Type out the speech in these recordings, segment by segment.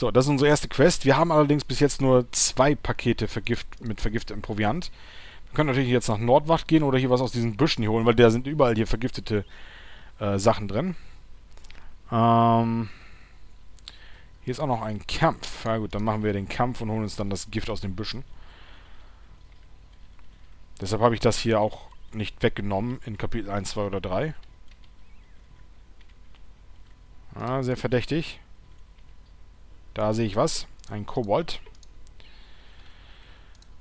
So, das ist unsere erste Quest. Wir haben allerdings bis jetzt nur zwei Pakete vergift mit vergiftetem Proviant. Wir können natürlich jetzt nach Nordwacht gehen oder hier was aus diesen Büschen hier holen, weil da sind überall hier vergiftete äh, Sachen drin. Ähm, hier ist auch noch ein Kampf. Ja gut, dann machen wir den Kampf und holen uns dann das Gift aus den Büschen. Deshalb habe ich das hier auch nicht weggenommen in Kapitel 1, 2 oder 3. Ah, sehr verdächtig. Da sehe ich was. Ein Kobold.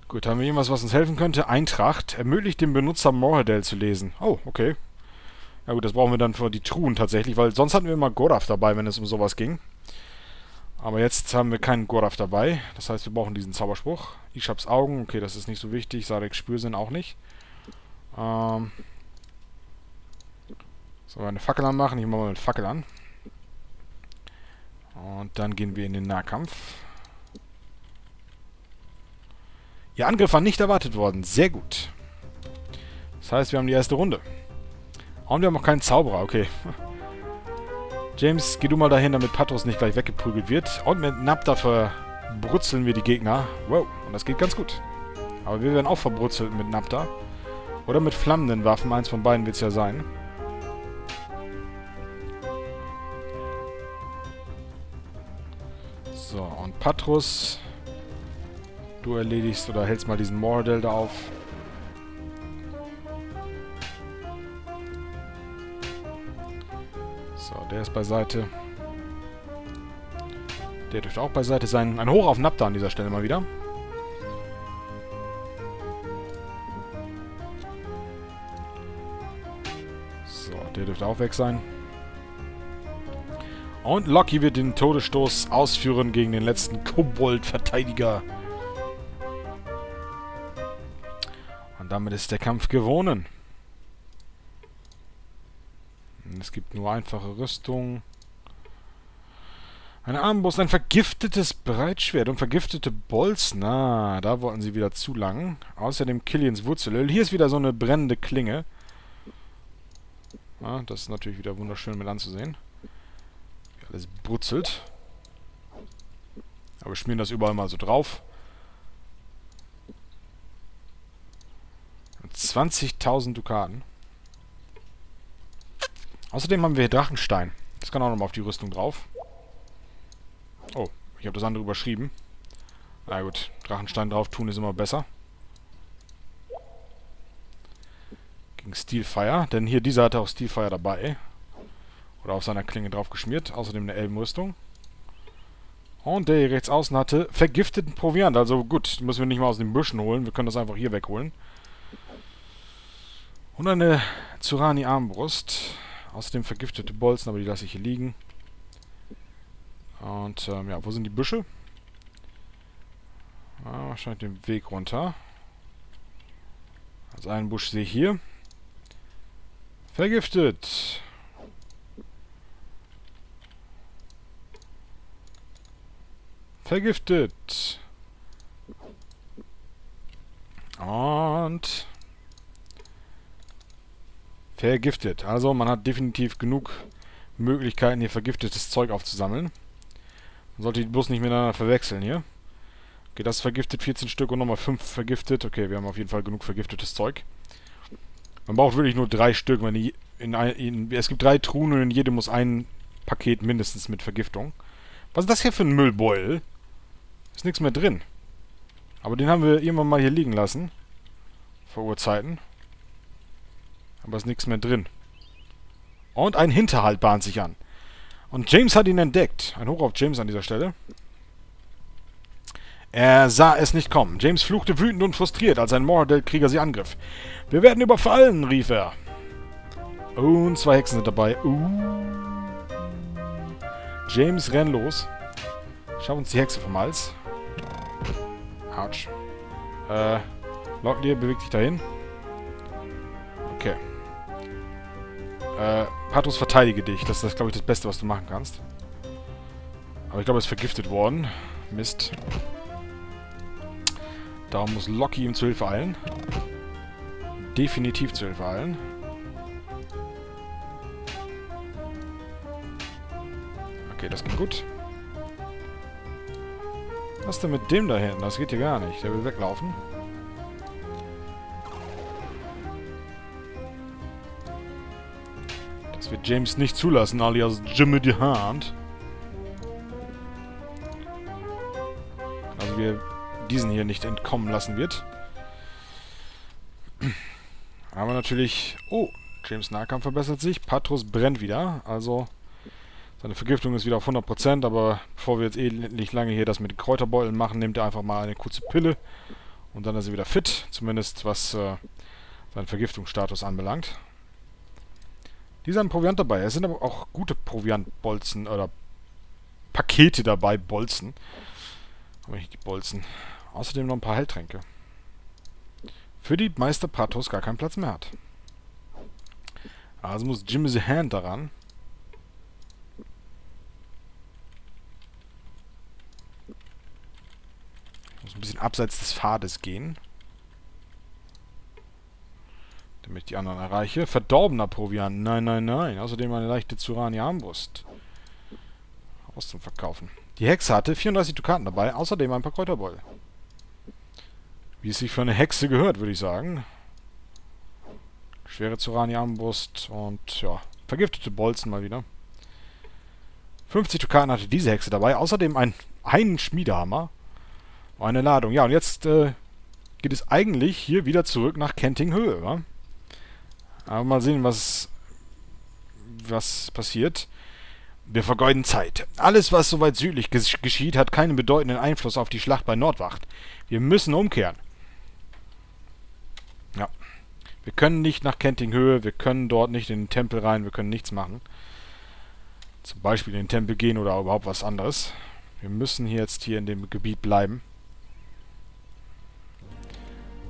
Gut, haben wir irgendwas, was uns helfen könnte? Eintracht. Ermöglicht dem Benutzer Morhedel zu lesen. Oh, okay. Ja gut, das brauchen wir dann für die Truhen tatsächlich, weil sonst hatten wir immer Goraf dabei, wenn es um sowas ging. Aber jetzt haben wir keinen Goraf dabei. Das heißt, wir brauchen diesen Zauberspruch. Ich hab's Augen. Okay, das ist nicht so wichtig. Sarek Spürsinn auch nicht. Ähm. Sollen wir eine Fackel anmachen? Ich mache mal mit Fackel an. Und dann gehen wir in den Nahkampf. Ihr Angriff war nicht erwartet worden. Sehr gut. Das heißt, wir haben die erste Runde. Und wir haben auch keinen Zauberer. Okay. James, geh du mal dahin, damit Patros nicht gleich weggeprügelt wird. Und mit Napta verbrutzeln wir die Gegner. Wow, und das geht ganz gut. Aber wir werden auch verbrutzelt mit Napta. Oder mit flammenden Waffen. Eins von beiden wird es ja sein. So, und Patros. Du erledigst oder hältst mal diesen Mordel da auf. So, der ist beiseite. Der dürfte auch beiseite sein. Ein Hoch auf Napta an dieser Stelle mal wieder. So, der dürfte auch weg sein. Und Loki wird den Todesstoß ausführen gegen den letzten Kobold-Verteidiger. Und damit ist der Kampf gewonnen. Es gibt nur einfache Rüstung. Eine Armbrust, ein vergiftetes Breitschwert und vergiftete Bolzen. Na, da wollten sie wieder zu lang. Außerdem Killians Wurzelöl. Hier ist wieder so eine brennende Klinge. Ja, das ist natürlich wieder wunderschön mit anzusehen alles brutzelt. Aber wir schmieren das überall mal so drauf. 20.000 Dukaten. Außerdem haben wir hier Drachenstein. Das kann auch nochmal auf die Rüstung drauf. Oh, ich habe das andere überschrieben. Na gut, Drachenstein drauf tun ist immer besser. Gegen Steelfire, denn hier dieser hatte auch Steelfire dabei. Oder auf seiner Klinge drauf geschmiert. Außerdem eine Elbenrüstung. Und der hier rechts außen hatte vergifteten Proviant. Also gut, müssen wir nicht mal aus den Büschen holen. Wir können das einfach hier wegholen. Und eine Zurani-Armbrust. Außerdem vergiftete Bolzen, aber die lasse ich hier liegen. Und, ähm, ja, wo sind die Büsche? Ah, wahrscheinlich den Weg runter. Also einen Busch sehe ich hier. Vergiftet. Vergiftet. Und... Vergiftet. Also man hat definitiv genug Möglichkeiten, hier vergiftetes Zeug aufzusammeln. Man sollte die bloß nicht miteinander verwechseln hier. Okay, das vergiftet 14 Stück und nochmal 5 vergiftet. Okay, wir haben auf jeden Fall genug vergiftetes Zeug. Man braucht wirklich nur drei Stück. Wenn die in ein, in, es gibt drei Truhen und in jedem muss ein Paket mindestens mit Vergiftung. Was ist das hier für ein Müllbeutel? Ist nichts mehr drin. Aber den haben wir irgendwann mal hier liegen lassen. Vor Urzeiten. Aber ist nichts mehr drin. Und ein Hinterhalt bahnt sich an. Und James hat ihn entdeckt. Ein Hoch auf James an dieser Stelle. Er sah es nicht kommen. James fluchte wütend und frustriert, als ein Mordel-Krieger sie angriff. Wir werden überfallen, rief er. Und zwei Hexen sind dabei. Uh. James rennt los. Schau uns die Hexe vom Hals. Autsch. Äh, Locklear, bewegt dich dahin. Okay. Äh, Pathos, verteidige dich. Das ist, glaube ich, das Beste, was du machen kannst. Aber ich glaube, er ist vergiftet worden. Mist. Darum muss Loki ihm zu Hilfe eilen. Definitiv zu Hilfe eilen. Okay, das ging gut. Was denn mit dem da hinten? Das geht hier gar nicht. Der will weglaufen. Das wird James nicht zulassen, alias Jimmy the Hand. Also wir diesen hier nicht entkommen lassen wird. Aber natürlich... Oh, James Nahkampf verbessert sich. Patros brennt wieder. Also seine Vergiftung ist wieder auf 100%. Aber bevor wir jetzt ähnlich lange hier das mit den Kräuterbeuteln machen, nimmt er einfach mal eine kurze Pille. Und dann ist er wieder fit. Zumindest was äh, seinen Vergiftungsstatus anbelangt. Die sind Proviant dabei. Es sind aber auch gute Proviantbolzen oder Pakete dabei, Bolzen. Aber nicht die Bolzen. Außerdem noch ein paar Heiltränke. Für die Meister Pathos gar keinen Platz mehr hat. Also muss Jimmy the Hand daran. Muss ein bisschen abseits des Pfades gehen. Damit ich die anderen erreiche. Verdorbener Proviant. Nein, nein, nein. Außerdem eine leichte Zurani-Armbrust. Aus zum Verkaufen. Die Hexe hatte 34 Dukaten dabei. Außerdem ein paar Kräuterbeutel. Wie es sich für eine Hexe gehört, würde ich sagen. Schwere Zurani-Armbrust und, ja, vergiftete Bolzen mal wieder. 50 Dukaten hatte diese Hexe dabei. Außerdem ein, einen Schmiedehammer. Eine Ladung. Ja, und jetzt äh, geht es eigentlich hier wieder zurück nach Kentinghöhe, wa? Aber mal sehen, was, was passiert. Wir vergeuden Zeit. Alles, was so weit südlich geschieht, hat keinen bedeutenden Einfluss auf die Schlacht bei Nordwacht. Wir müssen umkehren. Ja. Wir können nicht nach Kentinghöhe, wir können dort nicht in den Tempel rein, wir können nichts machen. Zum Beispiel in den Tempel gehen oder überhaupt was anderes. Wir müssen hier jetzt hier in dem Gebiet bleiben.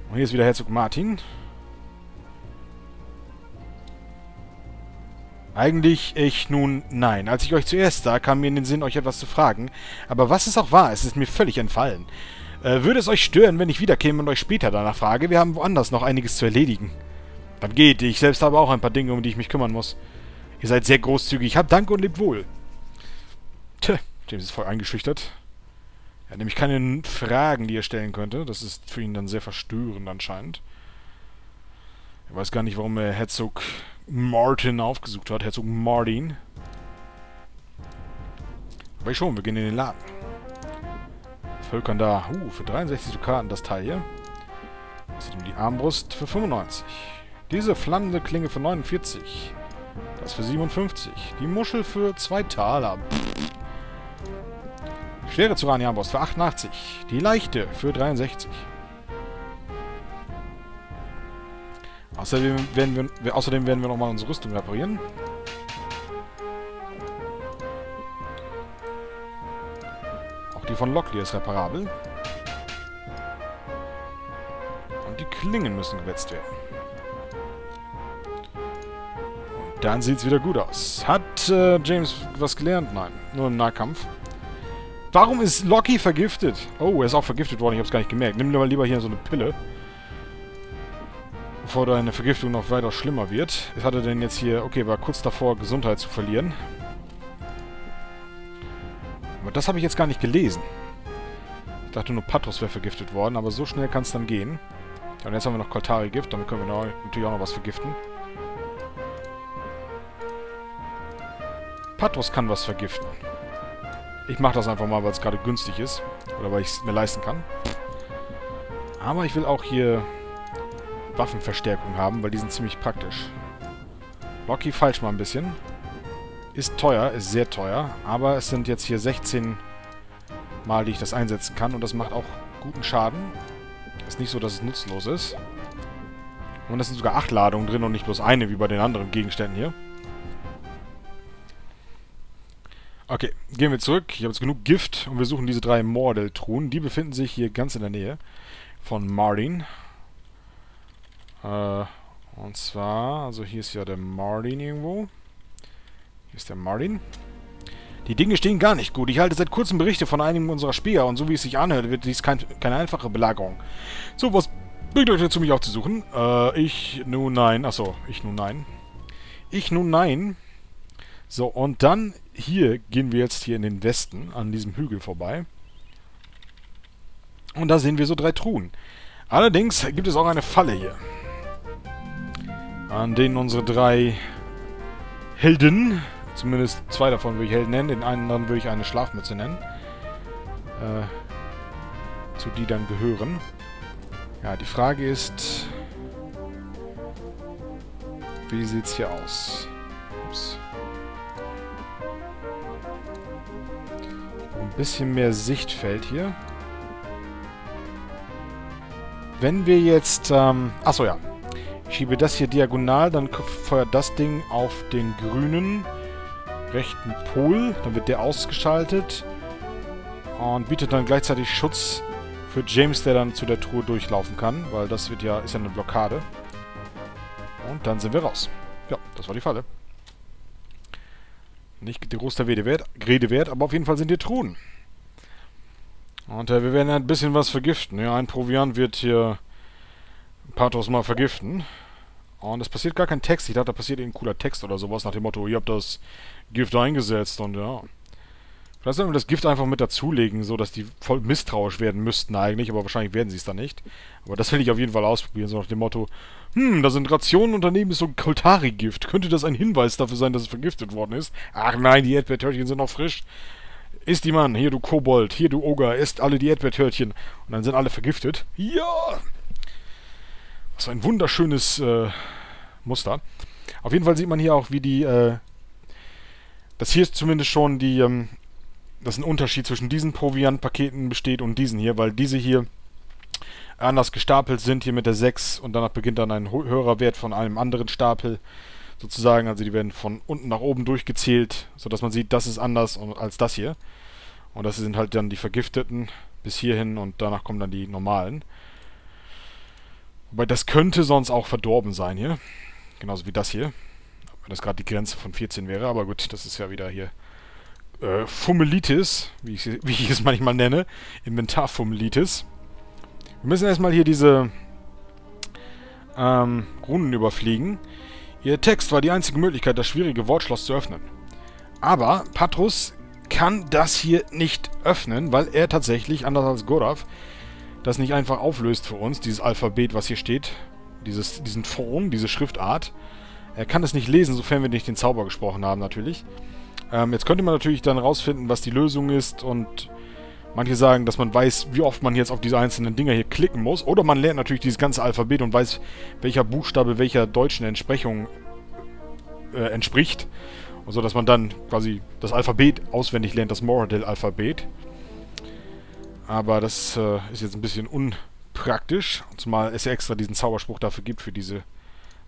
Und hier ist wieder Herzog Martin. Eigentlich ich nun nein. Als ich euch zuerst sah, kam mir in den Sinn, euch etwas zu fragen. Aber was es auch war, es ist mir völlig entfallen. Äh, würde es euch stören, wenn ich wiederkäme und euch später danach frage? Wir haben woanders noch einiges zu erledigen. Dann geht. Ich selbst habe auch ein paar Dinge, um die ich mich kümmern muss. Ihr seid sehr großzügig. Habt Dank und lebt wohl. Tja, James ist voll eingeschüchtert. Er hat nämlich keine Fragen, die er stellen könnte. Das ist für ihn dann sehr verstörend anscheinend. Er weiß gar nicht, warum er Herzog Martin aufgesucht hat. Herzog Martin. Aber ich schon, wir gehen in den Laden. Völkern da. Uh, für 63 Dukaten das Teil hier. Außerdem die Armbrust für 95. Diese flammende Klinge für 49. Das für 57. Die Muschel für 2 Taler. Pff. Schwere Zurani-Armbrust für 88. Die leichte für 63. Außerdem werden wir, außerdem werden wir nochmal unsere Rüstung reparieren. Die von Locklear ist reparabel. Und die Klingen müssen gewetzt werden. Und dann sieht es wieder gut aus. Hat äh, James was gelernt? Nein, nur im Nahkampf. Warum ist Locky vergiftet? Oh, er ist auch vergiftet worden, ich hab's gar nicht gemerkt. Nimm dir mal lieber hier so eine Pille. Bevor deine Vergiftung noch weiter schlimmer wird. Was hat er denn jetzt hier... Okay, war kurz davor, Gesundheit zu verlieren. Aber das habe ich jetzt gar nicht gelesen. Ich dachte nur, Patros wäre vergiftet worden, aber so schnell kann es dann gehen. Und jetzt haben wir noch Koltari-Gift, damit können wir natürlich auch noch was vergiften. Patros kann was vergiften. Ich mache das einfach mal, weil es gerade günstig ist. Oder weil ich es mir leisten kann. Aber ich will auch hier Waffenverstärkung haben, weil die sind ziemlich praktisch. Locky falsch mal ein bisschen. Ist teuer, ist sehr teuer, aber es sind jetzt hier 16 Mal, die ich das einsetzen kann und das macht auch guten Schaden. Ist nicht so, dass es nutzlos ist. Und es sind sogar 8 Ladungen drin und nicht bloß eine, wie bei den anderen Gegenständen hier. Okay, gehen wir zurück. Ich habe jetzt genug Gift und wir suchen diese drei Mordel-Truhen. Die befinden sich hier ganz in der Nähe von Martin. Äh, und zwar, also hier ist ja der Martin irgendwo. Hier ist der Martin. Die Dinge stehen gar nicht gut. Ich halte seit kurzem Berichte von einigen unserer Speer und so wie es sich anhört, wird dies kein, keine einfache Belagerung. So, was bringt euch dazu, mich aufzusuchen? Äh, ich nun nein. Achso, ich nun nein. Ich nun nein. So, und dann hier gehen wir jetzt hier in den Westen an diesem Hügel vorbei. Und da sehen wir so drei Truhen. Allerdings gibt es auch eine Falle hier. An denen unsere drei Helden, zumindest zwei davon würde ich Helden nennen, den anderen würde ich eine Schlafmütze nennen, äh, zu die dann gehören. Ja, die Frage ist, wie sieht's hier aus? Bisschen mehr Sichtfeld hier. Wenn wir jetzt, ähm, achso ja. Ich schiebe das hier diagonal, dann feuert das Ding auf den grünen rechten Pol. Dann wird der ausgeschaltet. Und bietet dann gleichzeitig Schutz für James, der dann zu der Truhe durchlaufen kann. Weil das wird ja, ist ja eine Blockade. Und dann sind wir raus. Ja, das war die Falle. Nicht groß der Rede wert, Rede wert, aber auf jeden Fall sind hier Truhen. Und äh, wir werden ein bisschen was vergiften. Ja, ein Proviant wird hier Pathos mal vergiften. Und es passiert gar kein Text. Ich dachte, da passiert ein cooler Text oder sowas nach dem Motto, ihr habt das Gift eingesetzt und ja. Vielleicht sollten wir das Gift einfach mit dazulegen, so dass die voll misstrauisch werden müssten eigentlich, aber wahrscheinlich werden sie es dann nicht. Aber das will ich auf jeden Fall ausprobieren, so nach dem Motto, hm, da sind Rationen und daneben ist so ein Koltari-Gift. Könnte das ein Hinweis dafür sein, dass es vergiftet worden ist? Ach nein, die Erdbeertörtchen sind noch frisch. Isst die Mann, hier du Kobold, hier du Oger, isst alle die Erdbeertörtchen. Und dann sind alle vergiftet. Ja! Was ein wunderschönes äh, Muster. Auf jeden Fall sieht man hier auch, wie die, äh, das hier ist zumindest schon die, ähm, dass ein Unterschied zwischen diesen Proviantpaketen besteht und diesen hier, weil diese hier anders gestapelt sind, hier mit der 6 und danach beginnt dann ein höherer Wert von einem anderen Stapel sozusagen, also die werden von unten nach oben durchgezählt, sodass man sieht, das ist anders als das hier. Und das sind halt dann die Vergifteten bis hierhin und danach kommen dann die normalen. Wobei das könnte sonst auch verdorben sein hier. Genauso wie das hier. Wenn das gerade die Grenze von 14 wäre, aber gut, das ist ja wieder hier äh, Fummelitis, wie ich, wie ich es manchmal nenne. Inventarfummelitis. Wir müssen erstmal hier diese ähm, Runen überfliegen. Ihr Text war die einzige Möglichkeit, das schwierige Wortschloss zu öffnen. Aber Patrus kann das hier nicht öffnen, weil er tatsächlich, anders als Gorav, das nicht einfach auflöst für uns, dieses Alphabet, was hier steht, dieses, diesen Form, diese Schriftart. Er kann es nicht lesen, sofern wir nicht den Zauber gesprochen haben, natürlich. Ähm, jetzt könnte man natürlich dann rausfinden, was die Lösung ist und manche sagen, dass man weiß, wie oft man jetzt auf diese einzelnen Dinger hier klicken muss. Oder man lernt natürlich dieses ganze Alphabet und weiß, welcher Buchstabe welcher deutschen Entsprechung äh, entspricht. Und so, dass man dann quasi das Alphabet auswendig lernt, das Moradel-Alphabet. Aber das äh, ist jetzt ein bisschen unpraktisch. Zumal es ja extra diesen Zauberspruch dafür gibt, für diese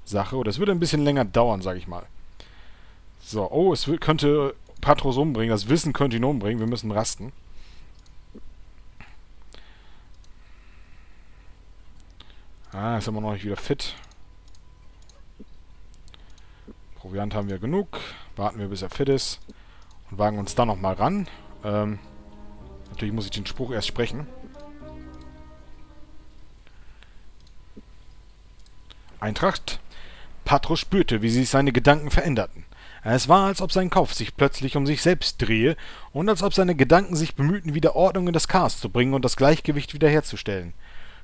Sache. Oder es würde ein bisschen länger dauern, sag ich mal. So, oh, es könnte Patros umbringen. Das Wissen könnte ihn umbringen. Wir müssen rasten. Ah, ist immer noch nicht wieder fit. Proviant haben wir genug. Warten wir, bis er fit ist. Und wagen uns dann nochmal ran. Ähm, natürlich muss ich den Spruch erst sprechen. Eintracht. Patro spürte, wie sich seine Gedanken veränderten. Es war, als ob sein Kopf sich plötzlich um sich selbst drehe und als ob seine Gedanken sich bemühten, wieder Ordnung in das Chaos zu bringen und das Gleichgewicht wiederherzustellen.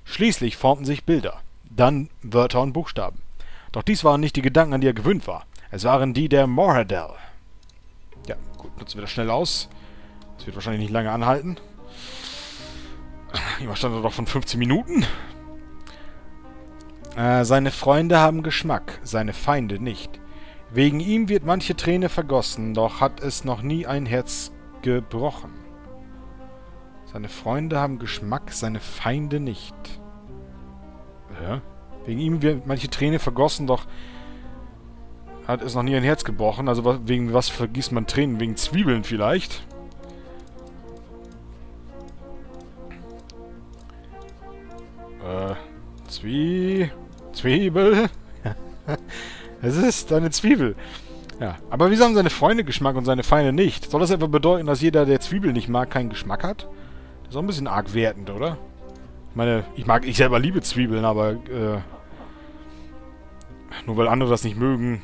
Schließlich formten sich Bilder, dann Wörter und Buchstaben. Doch dies waren nicht die Gedanken, an die er gewöhnt war. Es waren die der Morhadel. Ja, gut, nutzen wir das schnell aus. Das wird wahrscheinlich nicht lange anhalten. Immer stand er doch von 15 Minuten. Äh, seine Freunde haben Geschmack, seine Feinde nicht. Wegen ihm wird manche Träne vergossen, doch hat es noch nie ein Herz gebrochen. Seine Freunde haben Geschmack, seine Feinde nicht. Ja. Wegen ihm wird manche Träne vergossen, doch hat es noch nie ein Herz gebrochen. Also wegen was vergießt man Tränen? Wegen Zwiebeln vielleicht? Äh, Zwie... Zwiebel? Es ist eine Zwiebel. Ja, aber wieso haben seine Freunde Geschmack und seine Feinde nicht? Soll das etwa bedeuten, dass jeder, der Zwiebel nicht mag, keinen Geschmack hat? Das ist auch ein bisschen arg wertend, oder? Ich meine, ich mag, ich selber liebe Zwiebeln, aber äh, nur weil andere das nicht mögen,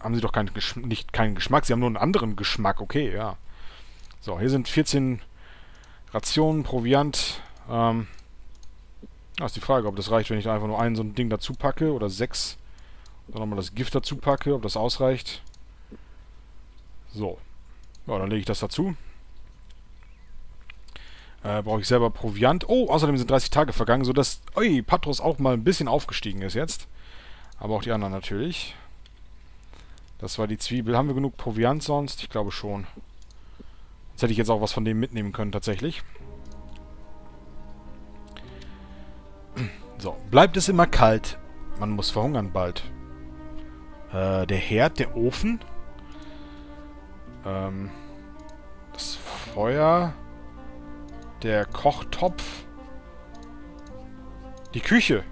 haben sie doch keinen, Gesch nicht, keinen Geschmack. Sie haben nur einen anderen Geschmack. Okay, ja. So, hier sind 14 Rationen, Proviant. Ähm, das ist die Frage, ob das reicht, wenn ich einfach nur ein so ein Ding dazu packe oder sechs. Dann nochmal das Gift dazu packe, ob das ausreicht. So. Ja, dann lege ich das dazu. Äh, brauche ich selber Proviant. Oh, außerdem sind 30 Tage vergangen, sodass ui, Patros auch mal ein bisschen aufgestiegen ist jetzt. Aber auch die anderen natürlich. Das war die Zwiebel. Haben wir genug Proviant sonst? Ich glaube schon. Jetzt hätte ich jetzt auch was von dem mitnehmen können, tatsächlich. So, bleibt es immer kalt. Man muss verhungern bald. Äh, der Herd, der Ofen. Ähm, das Feuer. Der Kochtopf. Die Küche.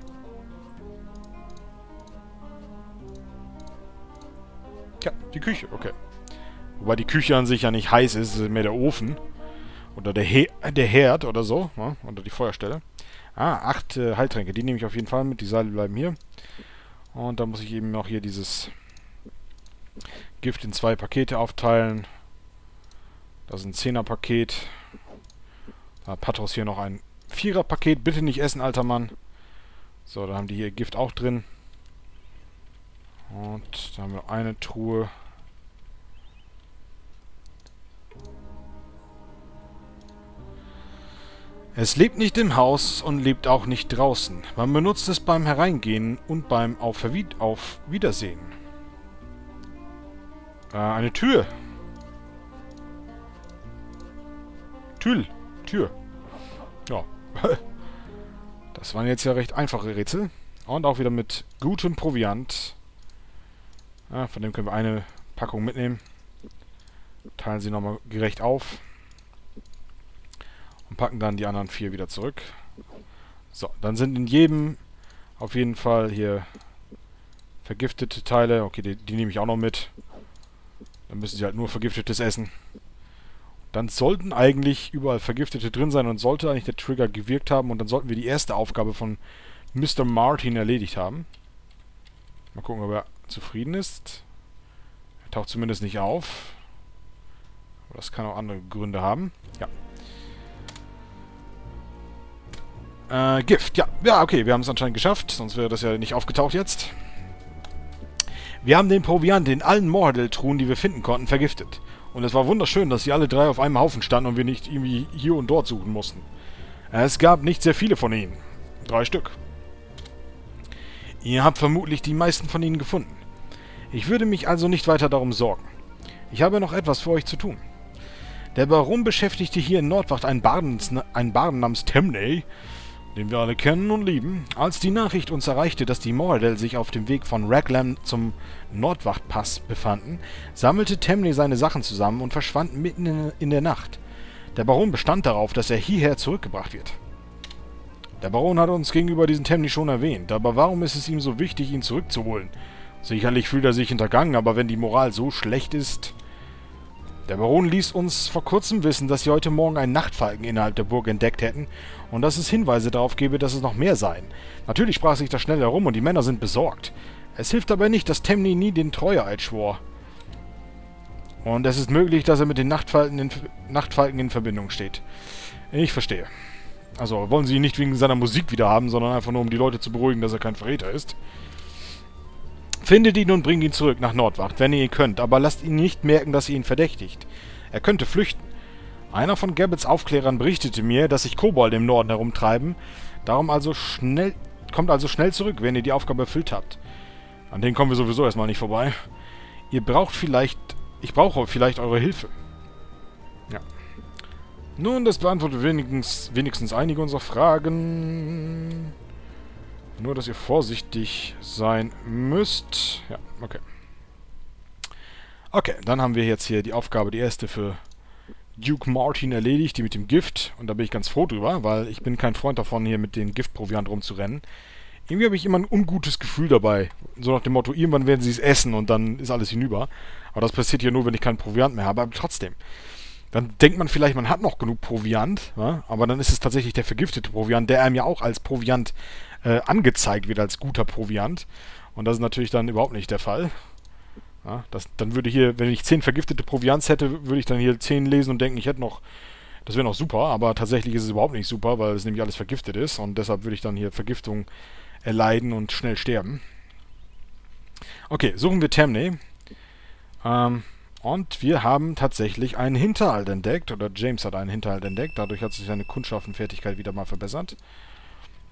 Ja, die Küche, okay. Wobei die Küche an sich ja nicht heiß ist, ist mehr der Ofen. Oder der, He der Herd oder so. Ne? Oder die Feuerstelle. Ah, acht äh, Heiltränke. Die nehme ich auf jeden Fall mit. Die Seile bleiben hier. Und dann muss ich eben noch hier dieses Gift in zwei Pakete aufteilen. Das ist ein Zehner-Paket. Da hat Patros hier noch ein Vierer-Paket. Bitte nicht essen, alter Mann. So, da haben die hier Gift auch drin. Und da haben wir eine Truhe. Es lebt nicht im Haus und lebt auch nicht draußen. Man benutzt es beim Hereingehen und beim Auf, auf Wiedersehen. Äh, eine Tür. Tür. Tür. Ja. das waren jetzt ja recht einfache Rätsel. Und auch wieder mit gutem Proviant. Ja, von dem können wir eine Packung mitnehmen. Teilen sie nochmal gerecht auf. Und packen dann die anderen vier wieder zurück. So, dann sind in jedem auf jeden Fall hier vergiftete Teile. Okay, die, die nehme ich auch noch mit. Dann müssen sie halt nur vergiftetes essen. Dann sollten eigentlich überall Vergiftete drin sein und sollte eigentlich der Trigger gewirkt haben. Und dann sollten wir die erste Aufgabe von Mr. Martin erledigt haben. Mal gucken, ob er zufrieden ist. Er taucht zumindest nicht auf. Aber das kann auch andere Gründe haben. Ja. Äh, Gift. Ja, ja, okay, wir haben es anscheinend geschafft. Sonst wäre das ja nicht aufgetaucht jetzt. Wir haben den Proviant in allen Mordel-Truhen, die wir finden konnten, vergiftet. Und es war wunderschön, dass sie alle drei auf einem Haufen standen und wir nicht irgendwie hier und dort suchen mussten. Es gab nicht sehr viele von ihnen. Drei Stück. Ihr habt vermutlich die meisten von ihnen gefunden. Ich würde mich also nicht weiter darum sorgen. Ich habe noch etwas für euch zu tun. Der Baron beschäftigte hier in Nordwacht einen Barden, einen Barden namens Temney, den wir alle kennen und lieben. Als die Nachricht uns erreichte, dass die Moradel sich auf dem Weg von Raglan zum Nordwachtpass befanden, sammelte Temney seine Sachen zusammen und verschwand mitten in, in der Nacht. Der Baron bestand darauf, dass er hierher zurückgebracht wird. Der Baron hat uns gegenüber diesen Temney schon erwähnt, aber warum ist es ihm so wichtig, ihn zurückzuholen? Sicherlich fühlt er sich hintergangen, aber wenn die Moral so schlecht ist... Der Baron ließ uns vor kurzem wissen, dass sie heute Morgen einen Nachtfalken innerhalb der Burg entdeckt hätten und dass es Hinweise darauf gebe, dass es noch mehr seien. Natürlich sprach sich das schnell herum und die Männer sind besorgt. Es hilft aber nicht, dass Temni nie den Treueeid schwor. Und es ist möglich, dass er mit den Nachtfalken in, Nachtfalken in Verbindung steht. Ich verstehe. Also wollen sie ihn nicht wegen seiner Musik wieder haben, sondern einfach nur, um die Leute zu beruhigen, dass er kein Verräter ist. Findet ihn und bringt ihn zurück nach Nordwacht, wenn ihr ihn könnt, aber lasst ihn nicht merken, dass ihr ihn verdächtigt. Er könnte flüchten. Einer von Gabbets Aufklärern berichtete mir, dass sich Kobolde im Norden herumtreiben. Darum also schnell, kommt also schnell zurück, wenn ihr die Aufgabe erfüllt habt. An denen kommen wir sowieso erstmal nicht vorbei. Ihr braucht vielleicht... Ich brauche vielleicht eure Hilfe. Ja. Nun, das beantwortet wenigstens, wenigstens einige unserer Fragen. Nur, dass ihr vorsichtig sein müsst. Ja, okay. Okay, dann haben wir jetzt hier die Aufgabe, die erste für Duke Martin erledigt, die mit dem Gift. Und da bin ich ganz froh drüber, weil ich bin kein Freund davon, hier mit den Giftproviant rumzurennen. Irgendwie habe ich immer ein ungutes Gefühl dabei. So nach dem Motto, irgendwann werden sie es essen und dann ist alles hinüber. Aber das passiert hier nur, wenn ich keinen Proviant mehr habe. Aber trotzdem. Dann denkt man vielleicht, man hat noch genug Proviant. Ja? Aber dann ist es tatsächlich der vergiftete Proviant, der einem ja auch als Proviant äh, angezeigt wird, als guter Proviant. Und das ist natürlich dann überhaupt nicht der Fall. Ja, das, dann würde hier, wenn ich 10 vergiftete Proviants hätte, würde ich dann hier 10 lesen und denken, ich hätte noch Das wäre noch super, aber tatsächlich ist es überhaupt nicht super, weil es nämlich alles vergiftet ist und deshalb würde ich dann hier Vergiftung erleiden und schnell sterben. Okay, suchen wir Temney. Ähm, und wir haben tatsächlich einen Hinterhalt entdeckt, oder James hat einen Hinterhalt entdeckt, dadurch hat sich seine Kundschaftenfertigkeit wieder mal verbessert.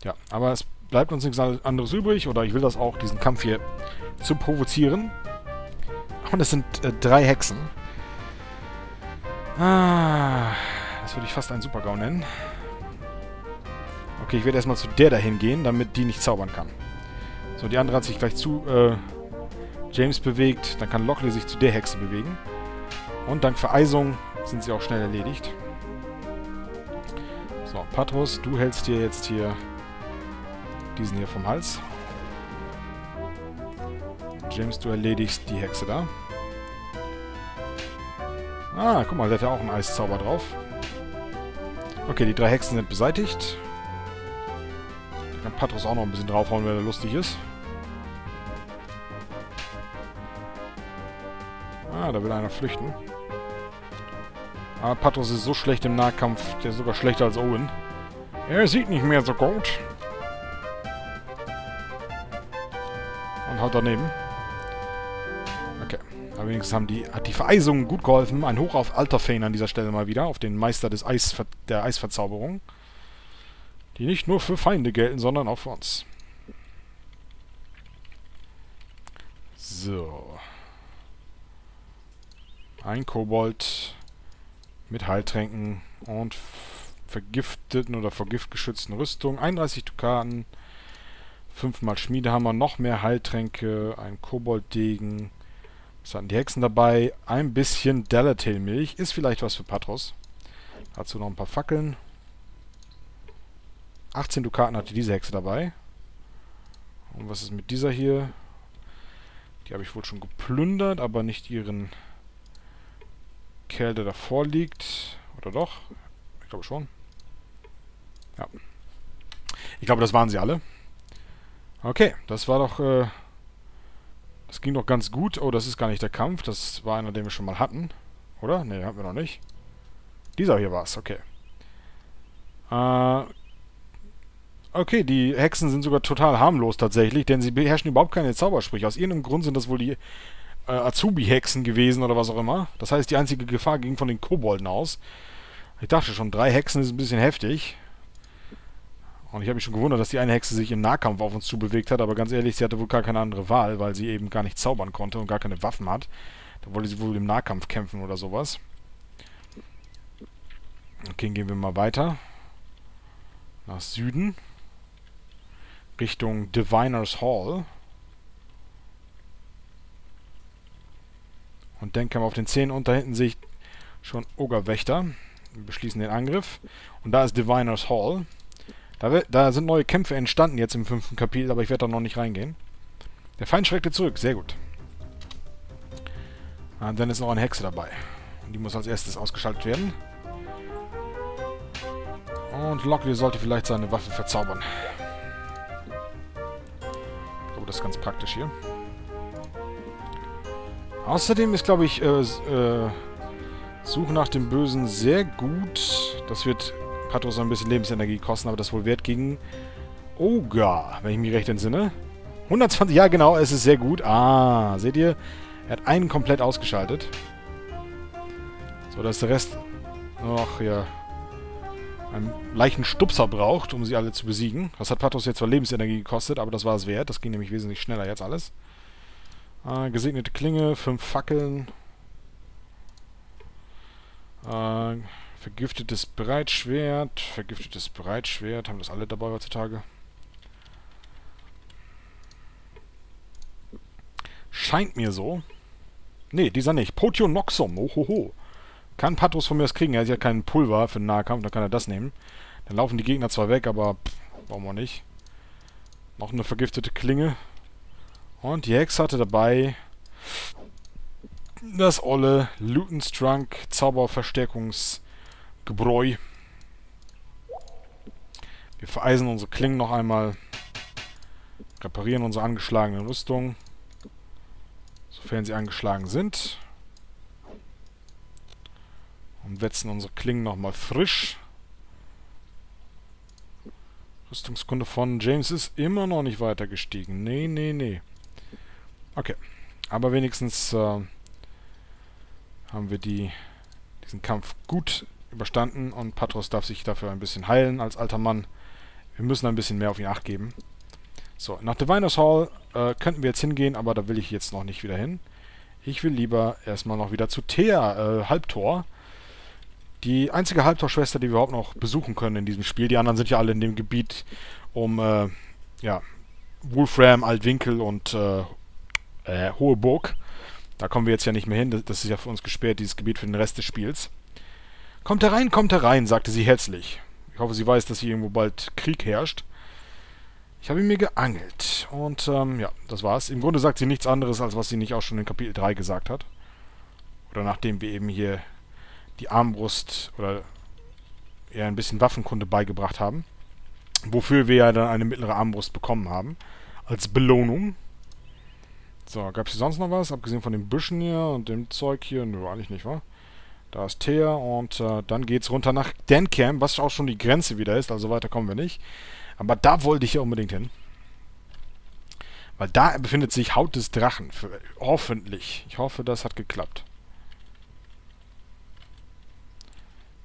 Ja, aber es bleibt uns nichts anderes übrig, oder ich will das auch, diesen Kampf hier zu provozieren. Und es sind äh, drei Hexen. Ah, das würde ich fast einen Super-GAU nennen. Okay, ich werde erstmal zu der dahin gehen, damit die nicht zaubern kann. So, die andere hat sich gleich zu äh, James bewegt. Dann kann Lockley sich zu der Hexe bewegen. Und dank Vereisung sind sie auch schnell erledigt. So, Patros, du hältst dir jetzt hier diesen hier vom Hals. James, du erledigst die Hexe da. Ah, guck mal, der hat ja auch einen Eiszauber drauf. Okay, die drei Hexen sind beseitigt. Da kann Patros auch noch ein bisschen draufhauen, wenn er lustig ist. Ah, da will einer flüchten. Aber Patros ist so schlecht im Nahkampf, der ist sogar schlechter als Owen. Er sieht nicht mehr so gut. Und haut daneben. Aber wenigstens haben die, hat die Vereisung gut geholfen. Ein Hoch auf Alterfane an dieser Stelle mal wieder. Auf den Meister des Eis, der Eisverzauberung. Die nicht nur für Feinde gelten, sondern auch für uns. So. Ein Kobold mit Heiltränken und vergifteten oder vergiftgeschützten Rüstungen. 31 Dukaten. Fünfmal Schmiedehammer, noch mehr Heiltränke, ein Kobolddegen. Was hatten die Hexen dabei? Ein bisschen Delatail-Milch. Ist vielleicht was für Patros. Dazu noch ein paar Fackeln. 18 Dukaten hatte diese Hexe dabei. Und was ist mit dieser hier? Die habe ich wohl schon geplündert, aber nicht ihren Kerl, der davor liegt. Oder doch? Ich glaube schon. Ja. Ich glaube, das waren sie alle. Okay, das war doch... Äh, das ging doch ganz gut. Oh, das ist gar nicht der Kampf. Das war einer, den wir schon mal hatten. Oder? Ne, hatten wir noch nicht. Dieser hier war es, okay. Äh, okay, die Hexen sind sogar total harmlos tatsächlich, denn sie beherrschen überhaupt keine Zaubersprüche. Aus irgendeinem Grund sind das wohl die äh, Azubi-Hexen gewesen oder was auch immer. Das heißt, die einzige Gefahr ging von den Kobolden aus. Ich dachte schon, drei Hexen ist ein bisschen heftig. Und ich habe mich schon gewundert, dass die eine Hexe sich im Nahkampf auf uns zubewegt hat, aber ganz ehrlich, sie hatte wohl gar keine andere Wahl, weil sie eben gar nicht zaubern konnte und gar keine Waffen hat. Da wollte sie wohl im Nahkampf kämpfen oder sowas. Okay, gehen wir mal weiter. Nach Süden. Richtung Diviners Hall. Und dann kann man auf den Zähnen unter hinten sich schon Ogerwächter. Wir beschließen den Angriff. Und da ist Diviners Hall. Da, da, sind neue Kämpfe entstanden jetzt im fünften Kapitel, aber ich werde da noch nicht reingehen. Der Feind schreckte zurück. Sehr gut. Und dann ist noch eine Hexe dabei. Und die muss als erstes ausgeschaltet werden. Und Lockley sollte vielleicht seine Waffe verzaubern. Glaube, das ist ganz praktisch hier. Außerdem ist, glaube ich, äh, äh, Suche nach dem Bösen sehr gut. Das wird Patros ein bisschen Lebensenergie kosten, aber das wohl wert gegen Oga, wenn ich mich recht entsinne. 120, ja genau, es ist sehr gut. Ah, seht ihr? Er hat einen komplett ausgeschaltet. So, dass der Rest noch, ja, einen leichten Stupser braucht, um sie alle zu besiegen. Das hat Patros jetzt zwar Lebensenergie gekostet, aber das war es wert. Das ging nämlich wesentlich schneller jetzt alles. Äh, gesegnete Klinge, fünf Fackeln. Äh, vergiftetes Breitschwert. Vergiftetes Breitschwert. Haben das alle dabei heutzutage? Scheint mir so. Ne, dieser nicht. Potionoxum. Ohoho. Kann Patros von mir das kriegen. Er hat ja keinen Pulver für den Nahkampf. Dann kann er das nehmen. Dann laufen die Gegner zwar weg, aber pff, brauchen wir nicht. Noch eine vergiftete Klinge. Und die Hex hatte dabei das olle Lutenstrunk Zauberverstärkungsgebräu. Wir vereisen unsere Klingen noch einmal. Reparieren unsere angeschlagenen Rüstungen. Sofern sie angeschlagen sind. Um wetzen unsere Klingen nochmal frisch. Rüstungskunde von James ist immer noch nicht weiter gestiegen. Nee, nee, nee. Okay. Aber wenigstens äh, haben wir die, diesen Kampf gut überstanden und Patros darf sich dafür ein bisschen heilen als alter Mann. Wir müssen ein bisschen mehr auf ihn Acht geben. So, nach Diviners Hall äh, könnten wir jetzt hingehen, aber da will ich jetzt noch nicht wieder hin. Ich will lieber erstmal noch wieder zu Thea, äh, Halbtor. Die einzige Halbtorschwester, die wir überhaupt noch besuchen können in diesem Spiel. Die anderen sind ja alle in dem Gebiet um, äh, ja, Wolfram, Altwinkel und äh, äh, Hohe Burg. Da kommen wir jetzt ja nicht mehr hin. Das ist ja für uns gesperrt, dieses Gebiet für den Rest des Spiels. Kommt herein, kommt herein, sagte sie herzlich. Ich hoffe, sie weiß, dass hier irgendwo bald Krieg herrscht. Ich habe ihn mir geangelt. Und, ähm, ja, das war's. Im Grunde sagt sie nichts anderes, als was sie nicht auch schon in Kapitel 3 gesagt hat. Oder nachdem wir eben hier die Armbrust oder eher ein bisschen Waffenkunde beigebracht haben. Wofür wir ja dann eine mittlere Armbrust bekommen haben. Als Belohnung. So, gab es hier sonst noch was? Abgesehen von den Büschen hier und dem Zeug hier? Nö, eigentlich nicht, wa? Da ist Thea und äh, dann geht's runter nach Dencam, was auch schon die Grenze wieder ist, also weiter kommen wir nicht. Aber da wollte ich ja unbedingt hin. Weil da befindet sich Haut des Drachen. Für, hoffentlich. Ich hoffe, das hat geklappt.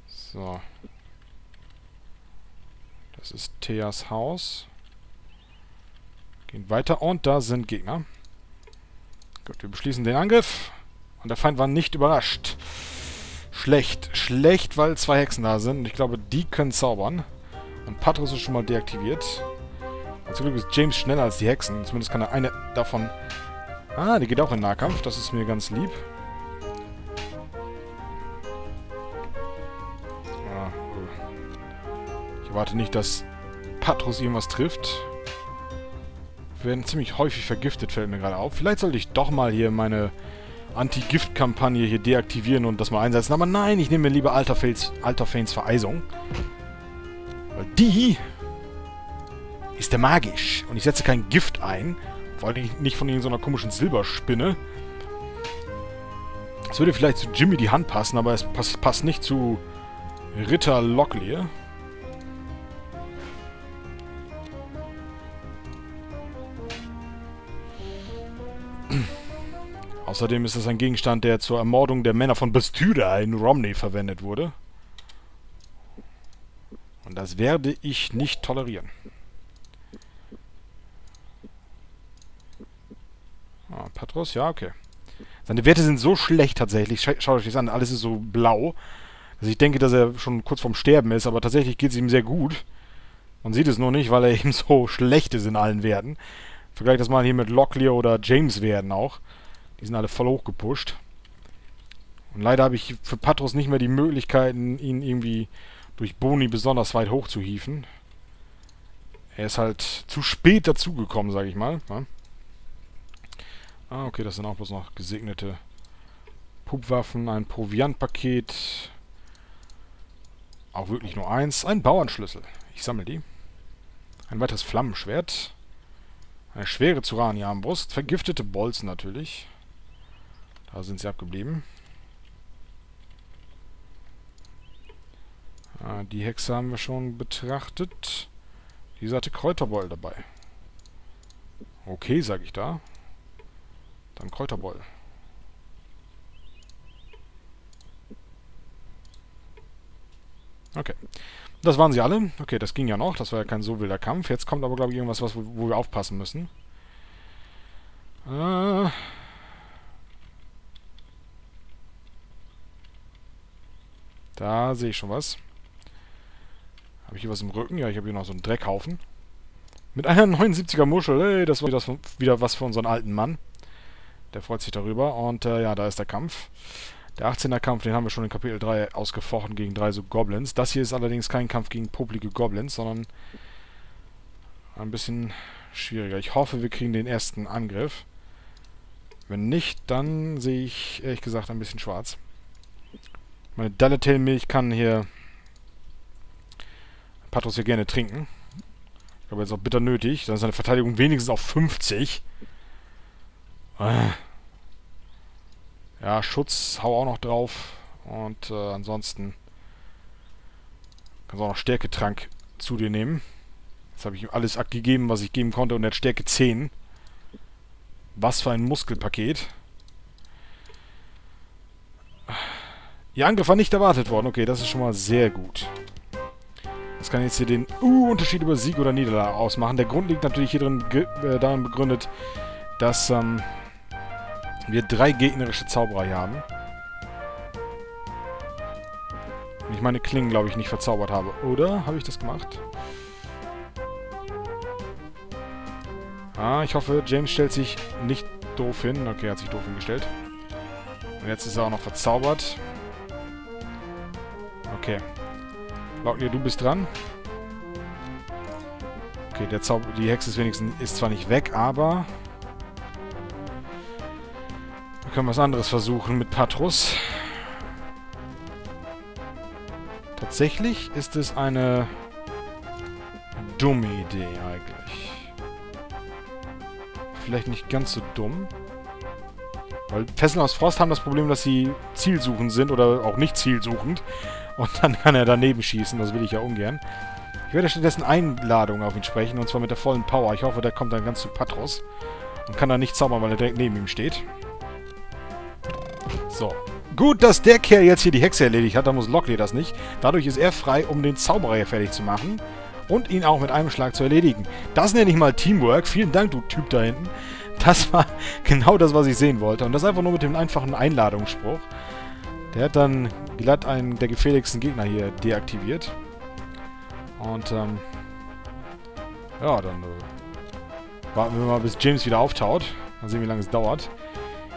So. Das ist Theas Haus. Gehen weiter und da sind Gegner. Gut, wir beschließen den Angriff. Und der Feind war nicht überrascht. Schlecht. Schlecht, weil zwei Hexen da sind. Und ich glaube, die können zaubern. Und Patros ist schon mal deaktiviert. Und zum Glück ist James schneller als die Hexen. Zumindest kann er eine davon... Ah, die geht auch in Nahkampf. Das ist mir ganz lieb. erwarte nicht, dass Patros irgendwas trifft. Wir werden ziemlich häufig vergiftet, fällt mir gerade auf. Vielleicht sollte ich doch mal hier meine Anti-Gift-Kampagne hier deaktivieren und das mal einsetzen. Aber nein, ich nehme mir lieber Alter Fanes Vereisung. Weil die ist der magisch. Und ich setze kein Gift ein. Vor allem nicht von irgendeiner komischen Silberspinne. Es würde vielleicht zu Jimmy die Hand passen, aber es passt nicht zu Ritter Locklear. Außerdem ist es ein Gegenstand, der zur Ermordung der Männer von Bastyra in Romney verwendet wurde. Und das werde ich nicht tolerieren. Ah, Patros, ja, okay. Seine Werte sind so schlecht tatsächlich. Schaut euch das an, alles ist so blau. Also ich denke, dass er schon kurz vorm Sterben ist, aber tatsächlich geht es ihm sehr gut. Man sieht es nur nicht, weil er eben so schlecht ist in allen Werten. Vergleich das mal hier mit Locklear oder James Werden auch. Die sind alle voll hochgepusht. Und leider habe ich für Patros nicht mehr die Möglichkeiten, ihn irgendwie durch Boni besonders weit hochzuhieven. Er ist halt zu spät dazugekommen, sage ich mal. Ja. Ah, okay, das sind auch bloß noch gesegnete Pupwaffen, ein Proviantpaket. Auch wirklich nur eins. Ein Bauernschlüssel. Ich sammle die. Ein weiteres Flammenschwert. Eine schwere Zurani-Armbrust. Vergiftete Bolzen natürlich. Da sind sie abgeblieben. Ah, die Hexe haben wir schon betrachtet. Diese hatte Kräuterbeul dabei. Okay, sag ich da. Dann Kräuterbeul. Okay. Das waren sie alle. Okay, das ging ja noch. Das war ja kein so wilder Kampf. Jetzt kommt aber, glaube ich, irgendwas, was, wo wir aufpassen müssen. Äh... Da sehe ich schon was. Habe ich hier was im Rücken? Ja, ich habe hier noch so einen Dreckhaufen. Mit einer 79er Muschel. Hey, das war wieder was für unseren alten Mann. Der freut sich darüber. Und äh, ja, da ist der Kampf. Der 18er Kampf, den haben wir schon in Kapitel 3 ausgefochten gegen drei so Goblins. Das hier ist allerdings kein Kampf gegen poplige Goblins, sondern ein bisschen schwieriger. Ich hoffe, wir kriegen den ersten Angriff. Wenn nicht, dann sehe ich ehrlich gesagt ein bisschen schwarz. Meine Dalatail-Milch kann hier Patros hier gerne trinken. Ich glaube, jetzt auch bitter nötig. Dann ist seine Verteidigung wenigstens auf 50. Ah. Ja, Schutz, hau auch noch drauf. Und äh, ansonsten kannst du auch noch Stärketrank zu dir nehmen. Jetzt habe ich ihm alles gegeben, was ich geben konnte und er hat Stärke 10. Was für ein Muskelpaket. Ihr Angriff war nicht erwartet worden. Okay, das ist schon mal sehr gut. Das kann jetzt hier den uh, Unterschied über Sieg oder Niederlage ausmachen. Der Grund liegt natürlich hier drin äh, darin begründet, dass ähm, wir drei gegnerische Zauberer hier haben. Und ich meine Klingen, glaube ich, nicht verzaubert habe. Oder? Habe ich das gemacht? Ah, ich hoffe, James stellt sich nicht doof hin. Okay, er hat sich doof hingestellt. Und jetzt ist er auch noch verzaubert. Okay. Locklear, du bist dran. Okay, der Zauber, die Hexe ist wenigstens ist zwar nicht weg, aber... Wir können was anderes versuchen mit Patrus. Tatsächlich ist es eine dumme Idee eigentlich. Vielleicht nicht ganz so dumm. Weil Fesseln aus Frost haben das Problem, dass sie zielsuchend sind oder auch nicht zielsuchend. Und dann kann er daneben schießen, das will ich ja ungern. Ich werde stattdessen Einladungen auf ihn sprechen, und zwar mit der vollen Power. Ich hoffe, der kommt dann ganz zu Patros. Und kann dann nicht zaubern, weil er direkt neben ihm steht. So. Gut, dass der Kerl jetzt hier die Hexe erledigt hat, da muss Lockley das nicht. Dadurch ist er frei, um den Zauberer hier fertig zu machen. Und ihn auch mit einem Schlag zu erledigen. Das nenne ich mal Teamwork. Vielen Dank, du Typ da hinten. Das war genau das, was ich sehen wollte. Und das einfach nur mit dem einfachen Einladungsspruch. Der hat dann glatt einen der gefährlichsten Gegner hier deaktiviert. Und, ähm... Ja, dann äh, warten wir mal, bis James wieder auftaut. Mal sehen, wie lange es dauert.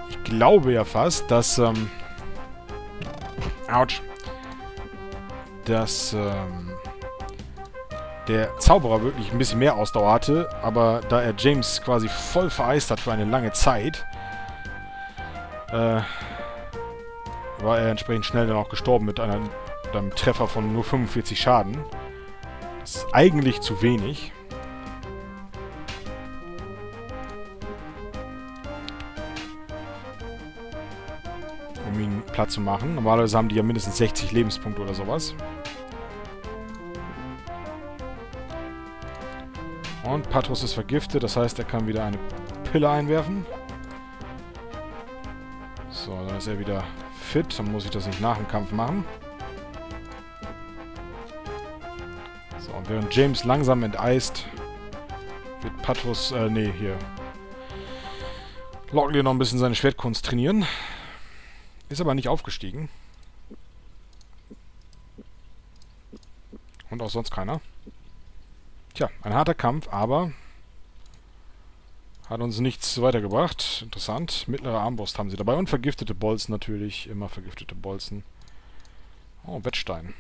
Ich glaube ja fast, dass, ähm... Autsch. Dass, ähm... Der Zauberer wirklich ein bisschen mehr Ausdauer hatte, aber da er James quasi voll vereist hat für eine lange Zeit, äh, war er entsprechend schnell dann auch gestorben mit, einer, mit einem Treffer von nur 45 Schaden. Das ist eigentlich zu wenig. Um ihn platt zu machen. Normalerweise haben die ja mindestens 60 Lebenspunkte oder sowas. Und Patros ist vergiftet, das heißt, er kann wieder eine Pille einwerfen. So, dann ist er wieder fit, dann muss ich das nicht nach dem Kampf machen. So, und während James langsam enteist, wird Patros, äh, nee, hier, Lockley noch ein bisschen seine Schwertkunst trainieren. Ist aber nicht aufgestiegen. Und auch sonst keiner. Tja, ein harter Kampf, aber hat uns nichts weitergebracht. Interessant. Mittlere Armbrust haben sie dabei. Und vergiftete Bolzen natürlich. Immer vergiftete Bolzen. Oh, Wettstein.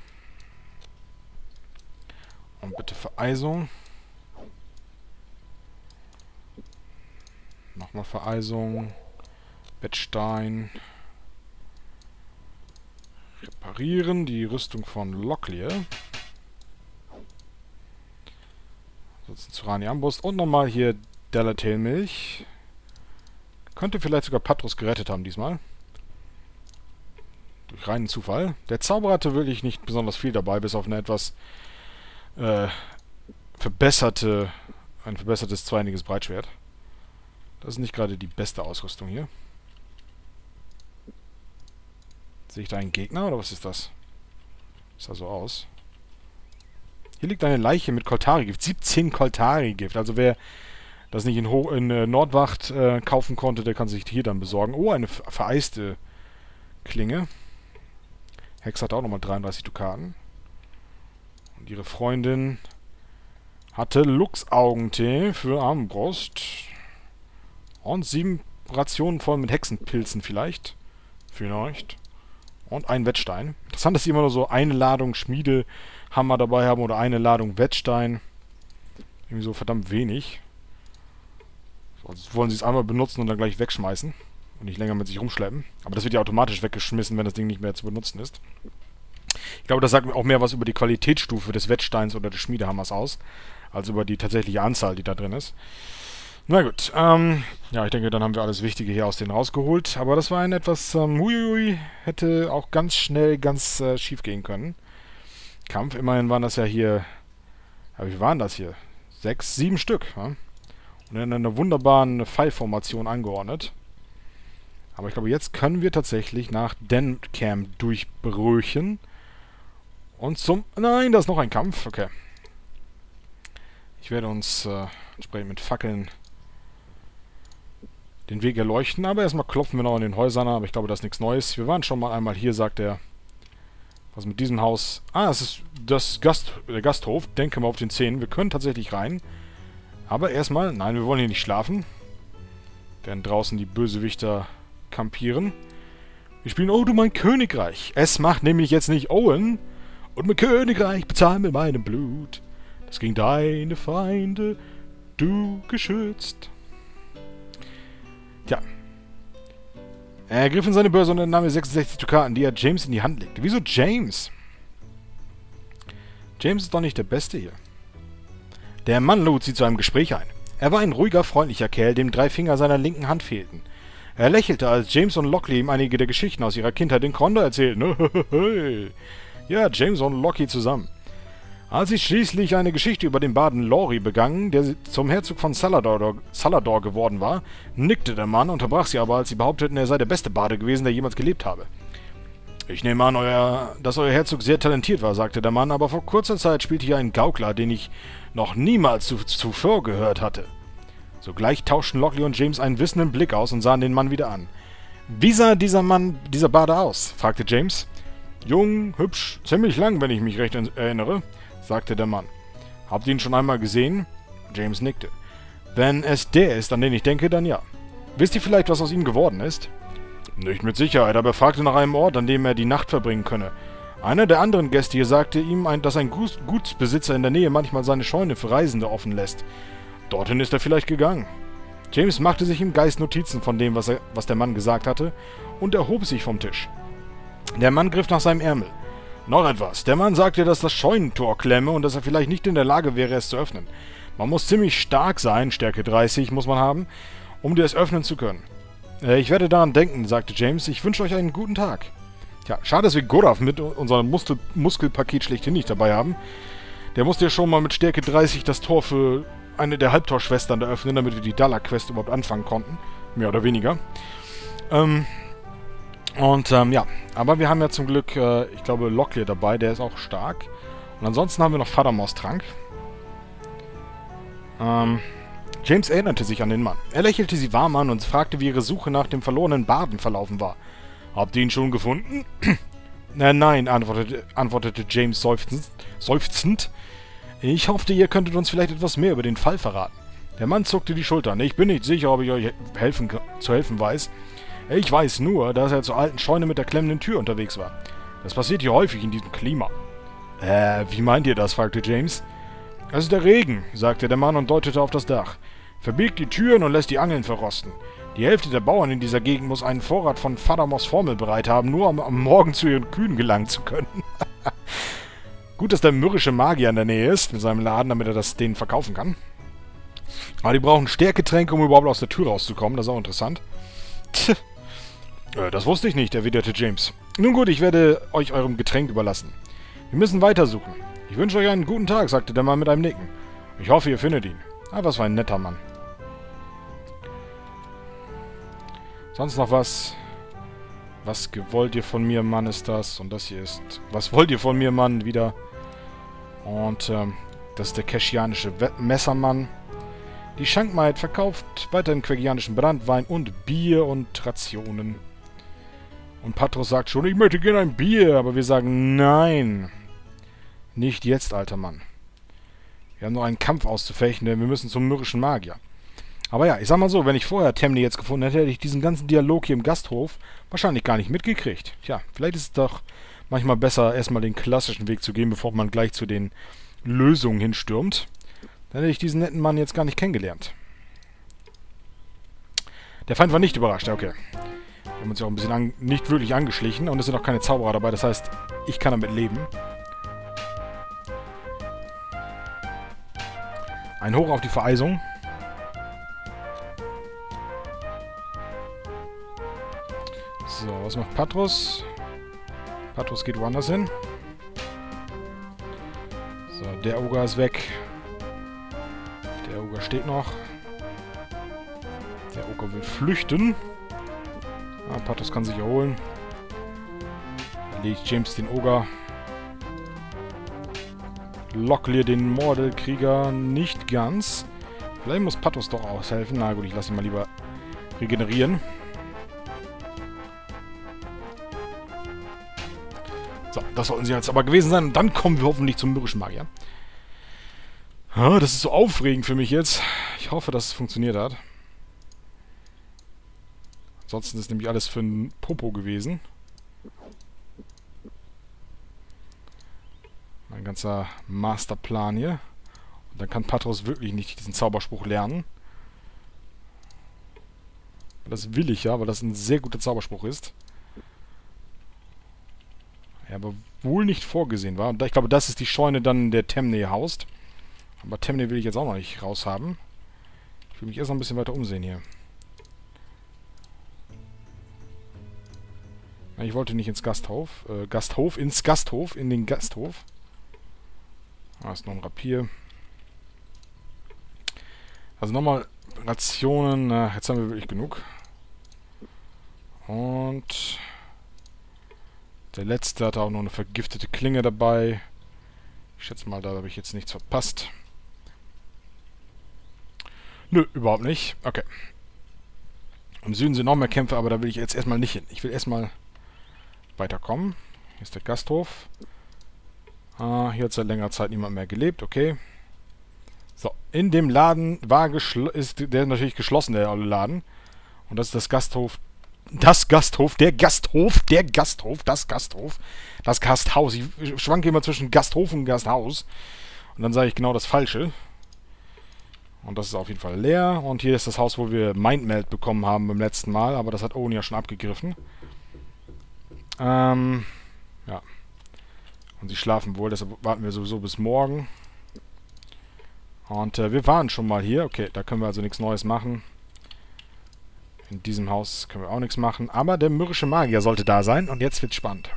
Und bitte Vereisung. Nochmal Vereisung. Wettstein. Reparieren. Die Rüstung von Locklear. Ansonsten Zurani Armbrust. Und nochmal hier Delatail-Milch. Könnte vielleicht sogar Patros gerettet haben diesmal. Durch reinen Zufall. Der Zauberer hatte wirklich nicht besonders viel dabei, bis auf eine etwas äh, verbesserte, ein verbessertes zweiniges Breitschwert. Das ist nicht gerade die beste Ausrüstung hier. Sehe ich da einen Gegner oder was ist das? Sah so aus. Hier liegt eine Leiche mit Koltari-Gift. 17 Koltari-Gift. Also wer das nicht in, Ho in äh, Nordwacht äh, kaufen konnte, der kann sich hier dann besorgen. Oh, eine vereiste Klinge. Hex hat auch nochmal 33 Dukaten. Und ihre Freundin hatte Lux-Augentee für Armbrust. Und sieben Rationen voll mit Hexenpilzen vielleicht. Vielleicht. Und ein Wettstein. Interessant, dass sie immer nur so eine Ladung Schmiedehammer dabei haben oder eine Ladung Wettstein. Irgendwie so verdammt wenig. Also wollen sie es einmal benutzen und dann gleich wegschmeißen. Und nicht länger mit sich rumschleppen. Aber das wird ja automatisch weggeschmissen, wenn das Ding nicht mehr zu benutzen ist. Ich glaube, das sagt auch mehr was über die Qualitätsstufe des Wettsteins oder des Schmiedehammers aus, als über die tatsächliche Anzahl, die da drin ist. Na gut, ähm, ja, ich denke, dann haben wir alles Wichtige hier aus denen rausgeholt. Aber das war ein etwas, ähm, huiui, hätte auch ganz schnell ganz äh, schief gehen können. Kampf, immerhin waren das ja hier, ja, wie waren das hier? Sechs, sieben Stück, ja? In einer wunderbaren Pfeilformation angeordnet. Aber ich glaube, jetzt können wir tatsächlich nach Dencamp durchbrüchen. Und zum... Nein, da ist noch ein Kampf. Okay. Ich werde uns äh, entsprechend mit Fackeln den Weg erleuchten. Aber erstmal klopfen wir noch an den Häusern Aber ich glaube, das ist nichts Neues. Wir waren schon mal einmal hier, sagt er. Was mit diesem Haus... Ah, es ist das Gast, der Gasthof. Denke mal auf den Zähnen. Wir können tatsächlich rein. Aber erstmal... Nein, wir wollen hier nicht schlafen. Während draußen die Bösewichter kampieren. Wir spielen Oh, du mein Königreich. Es macht nämlich jetzt nicht Owen. Und mein Königreich bezahlen mit meinem Blut. Das gegen deine Feinde du geschützt. Tja. Er griff in seine Börse und nahm 66 Dukaten, die er James in die Hand legte. Wieso James? James ist doch nicht der Beste hier. Der Mann lud sie zu einem Gespräch ein. Er war ein ruhiger, freundlicher Kerl, dem drei Finger seiner linken Hand fehlten. Er lächelte, als James und Lockley ihm einige der Geschichten aus ihrer Kindheit in Krondo erzählten. ja, James und Lockley zusammen. Als sie schließlich eine Geschichte über den Baden Laurie begangen, der zum Herzog von Salador, Salador geworden war, nickte der Mann, unterbrach sie aber, als sie behaupteten, er sei der beste Bade gewesen, der jemals gelebt habe. Ich nehme an, euer, dass euer Herzog sehr talentiert war, sagte der Mann, aber vor kurzer Zeit spielte hier ein Gaukler, den ich noch niemals zuvor gehört hatte. Sogleich tauschten Lockley und James einen wissenden Blick aus und sahen den Mann wieder an. Wie sah dieser Mann, dieser Bade aus? fragte James. Jung, hübsch, ziemlich lang, wenn ich mich recht erinnere, sagte der Mann. Habt ihr ihn schon einmal gesehen? James nickte. Wenn es der ist, an den ich denke, dann ja. Wisst ihr vielleicht, was aus ihm geworden ist? Nicht mit Sicherheit, aber er fragte nach einem Ort, an dem er die Nacht verbringen könne. Einer der anderen Gäste hier sagte ihm, dass ein Gutsbesitzer in der Nähe manchmal seine Scheune für Reisende offen lässt. Dorthin ist er vielleicht gegangen. James machte sich im Geist Notizen von dem, was, er, was der Mann gesagt hatte, und erhob sich vom Tisch. Der Mann griff nach seinem Ärmel. Noch etwas. Der Mann sagte, dass das Scheunentor klemme und dass er vielleicht nicht in der Lage wäre, es zu öffnen. Man muss ziemlich stark sein, Stärke 30 muss man haben, um dir es öffnen zu können. Äh, ich werde daran denken, sagte James. Ich wünsche euch einen guten Tag. Tja, schade, dass wir Gorav mit unserem Muskel Muskelpaket schlechthin nicht dabei haben. Der musste ja schon mal mit Stärke 30 das Tor für eine der Halbtorschwestern eröffnen, damit wir die Dalek-Quest überhaupt anfangen konnten. Mehr oder weniger. Ähm, und ähm, ja, aber wir haben ja zum Glück, äh, ich glaube, Locklear dabei, der ist auch stark. Und ansonsten haben wir noch Vatermaus Trank. Ähm, James erinnerte sich an den Mann. Er lächelte sie warm an und fragte, wie ihre Suche nach dem verlorenen Baden verlaufen war. Habt ihr ihn schon gefunden? äh, nein, antwortete, antwortete James seufzend, seufzend. Ich hoffte, ihr könntet uns vielleicht etwas mehr über den Fall verraten. Der Mann zuckte die Schultern. Ich bin nicht sicher, ob ich euch helfen, zu helfen weiß. Ich weiß nur, dass er zur alten Scheune mit der klemmenden Tür unterwegs war. Das passiert hier häufig in diesem Klima. Äh, wie meint ihr das? fragte James. Es ist der Regen, sagte der Mann und deutete auf das Dach. Verbiegt die Türen und lässt die Angeln verrosten. Die Hälfte der Bauern in dieser Gegend muss einen Vorrat von Fadamos Formel bereit haben, nur um am Morgen zu ihren Kühen gelangen zu können. Gut, dass der mürrische Magier in der Nähe ist, mit seinem Laden, damit er das denen verkaufen kann. Aber die brauchen Stärketränke, um überhaupt aus der Tür rauszukommen. Das ist auch interessant. Tch. Äh, das wusste ich nicht, erwiderte James. Nun gut, ich werde euch eurem Getränk überlassen. Wir müssen weitersuchen. Ich wünsche euch einen guten Tag, sagte der Mann mit einem Nicken. Ich hoffe, ihr findet ihn. Ah, was für ein netter Mann. Sonst noch was? Was wollt ihr von mir, Mann, ist das? Und das hier ist... Was wollt ihr von mir, Mann? Wieder. Und, ähm, das ist der keschianische Messermann. Die Schankmaid verkauft weiterhin quegianischen Brandwein und Bier und Rationen. Und Patros sagt schon, ich möchte gerne ein Bier, aber wir sagen nein. Nicht jetzt, alter Mann. Wir haben noch einen Kampf auszufechten, denn wir müssen zum mürrischen Magier. Aber ja, ich sag mal so, wenn ich vorher Temni jetzt gefunden hätte, hätte ich diesen ganzen Dialog hier im Gasthof wahrscheinlich gar nicht mitgekriegt. Tja, vielleicht ist es doch manchmal besser, erstmal den klassischen Weg zu gehen, bevor man gleich zu den Lösungen hinstürmt. Dann hätte ich diesen netten Mann jetzt gar nicht kennengelernt. Der Feind war nicht überrascht, okay. Wir haben uns ja auch ein bisschen nicht wirklich angeschlichen und es sind auch keine Zauberer dabei, das heißt, ich kann damit leben. Ein Hoch auf die Vereisung. So, was macht Patros? Patros geht woanders hin. So, der Oger ist weg. Der Oger steht noch. Der Oger will flüchten. Ah, Patros kann sich erholen. Legt James den Oger. Locklear den Mordelkrieger nicht ganz. Vielleicht muss Patros doch aushelfen. Na gut, ich lasse ihn mal lieber regenerieren. So, das sollten sie jetzt aber gewesen sein. Und dann kommen wir hoffentlich zum mürrischen Magier. Ah, das ist so aufregend für mich jetzt. Ich hoffe, dass es funktioniert hat. Ansonsten ist nämlich alles für ein Popo gewesen. Mein ganzer Masterplan hier. Und dann kann Patros wirklich nicht diesen Zauberspruch lernen. Das will ich ja, weil das ein sehr guter Zauberspruch ist. Ja, aber wohl nicht vorgesehen war. Und ich glaube, das ist die Scheune dann, der Temne haust. Aber Temne will ich jetzt auch noch nicht raushaben. Ich will mich erst noch ein bisschen weiter umsehen hier. Ich wollte nicht ins Gasthof. Äh, Gasthof, ins Gasthof, in den Gasthof. Da ist noch ein Rapier. Also nochmal Rationen. Na, jetzt haben wir wirklich genug. Und der letzte hat auch noch eine vergiftete Klinge dabei. Ich schätze mal, da habe ich jetzt nichts verpasst. Nö, überhaupt nicht. Okay. Im Süden sind noch mehr Kämpfe, aber da will ich jetzt erstmal nicht hin. Ich will erstmal weiterkommen. Hier ist der Gasthof. Ah, hier hat seit längerer Zeit niemand mehr gelebt, okay. So, in dem Laden war ist der natürlich geschlossen, der Laden. Und das ist das Gasthof. Das Gasthof, der Gasthof, der Gasthof, das Gasthof, das Gasthaus. Ich schwanke immer zwischen Gasthof und Gasthaus. Und dann sage ich genau das Falsche. Und das ist auf jeden Fall leer. Und hier ist das Haus, wo wir Mindmeld bekommen haben beim letzten Mal. Aber das hat Owen ja schon abgegriffen. Ähm, ja. Und sie schlafen wohl, deshalb warten wir sowieso bis morgen. Und äh, wir waren schon mal hier. Okay, da können wir also nichts Neues machen. In diesem Haus können wir auch nichts machen. Aber der mürrische Magier sollte da sein. Und jetzt wird's spannend.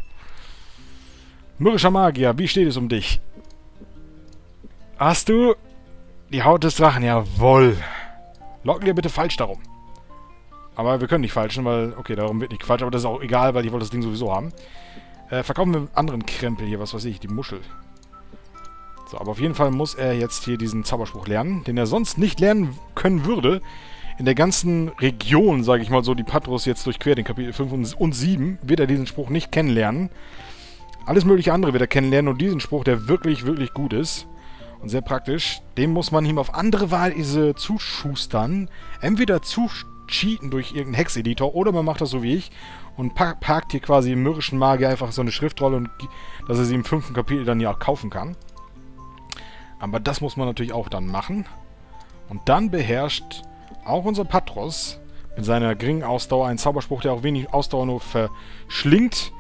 Mürrischer Magier, wie steht es um dich? Hast du die Haut des Drachen? Jawohl. Locken wir bitte falsch darum. Aber wir können nicht falschen, weil... Okay, darum wird nicht falsch, aber das ist auch egal, weil ich wollte das Ding sowieso haben. Äh, verkaufen wir anderen Krempel hier, was weiß ich, die Muschel. So, aber auf jeden Fall muss er jetzt hier diesen Zauberspruch lernen, den er sonst nicht lernen können würde. In der ganzen Region, sage ich mal so, die Patros jetzt durchquert, in Kapitel 5 und 7, wird er diesen Spruch nicht kennenlernen. Alles mögliche andere wird er kennenlernen und diesen Spruch, der wirklich, wirklich gut ist und sehr praktisch, den muss man ihm auf andere Weise zuschustern. Entweder zu cheaten durch irgendeinen Hex-Editor oder man macht das so wie ich und parkt hier quasi im mürrischen Magier einfach so eine Schriftrolle und dass er sie im fünften Kapitel dann ja auch kaufen kann. Aber das muss man natürlich auch dann machen. Und dann beherrscht auch unser Patros mit seiner geringen Ausdauer einen Zauberspruch, der auch wenig Ausdauer nur verschlingt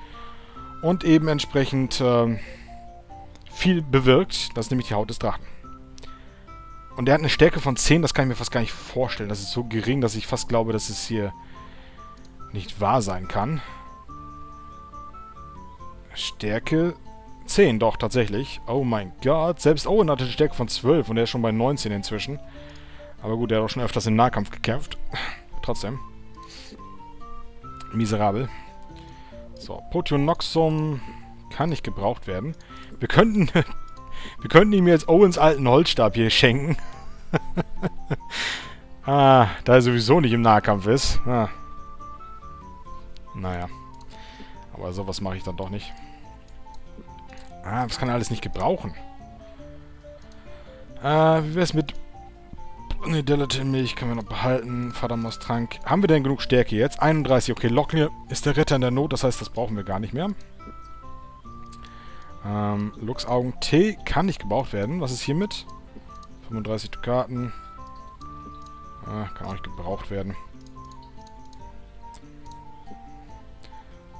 und eben entsprechend äh, viel bewirkt. Das ist nämlich die Haut des Drachen. Und er hat eine Stärke von 10, das kann ich mir fast gar nicht vorstellen. Das ist so gering, dass ich fast glaube, dass es hier nicht wahr sein kann. Stärke 10, doch, tatsächlich. Oh mein Gott. Selbst Owen hatte eine Stärke von 12 und er ist schon bei 19 inzwischen. Aber gut, er hat auch schon öfters im Nahkampf gekämpft. Trotzdem. Miserabel. So, Potionoxum kann nicht gebraucht werden. Wir könnten wir könnten ihm jetzt Owens alten Holzstab hier schenken. ah, da er sowieso nicht im Nahkampf ist. Ah. Naja. Aber sowas mache ich dann doch nicht. Ah, das kann er alles nicht gebrauchen. Äh, wie wär's mit... Ne, Delatin-Milch können wir noch behalten. Vatermost-Trank. Haben wir denn genug Stärke jetzt? 31. Okay, Locklear ist der Retter in der Not. Das heißt, das brauchen wir gar nicht mehr. Ähm, Luchsaugen T kann nicht gebraucht werden. Was ist hiermit? 35 Dukaten. Ah, kann auch nicht gebraucht werden.